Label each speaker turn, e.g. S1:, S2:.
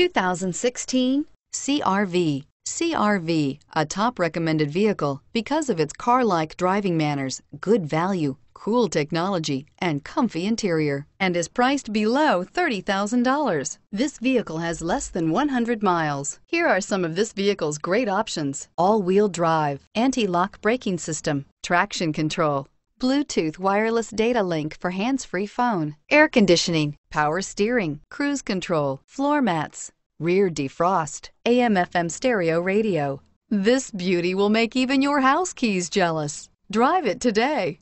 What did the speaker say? S1: 2016 CRV. CRV, a top recommended vehicle because of its car-like driving manners, good value, cool technology, and comfy interior, and is priced below $30,000. This vehicle has less than 100 miles. Here are some of this vehicle's great options. All-wheel drive, anti-lock braking system, traction control, Bluetooth wireless data link for hands-free phone, air conditioning, power steering, cruise control, floor mats, rear defrost, AM-FM stereo radio. This beauty will make even your house keys jealous. Drive
S2: it today.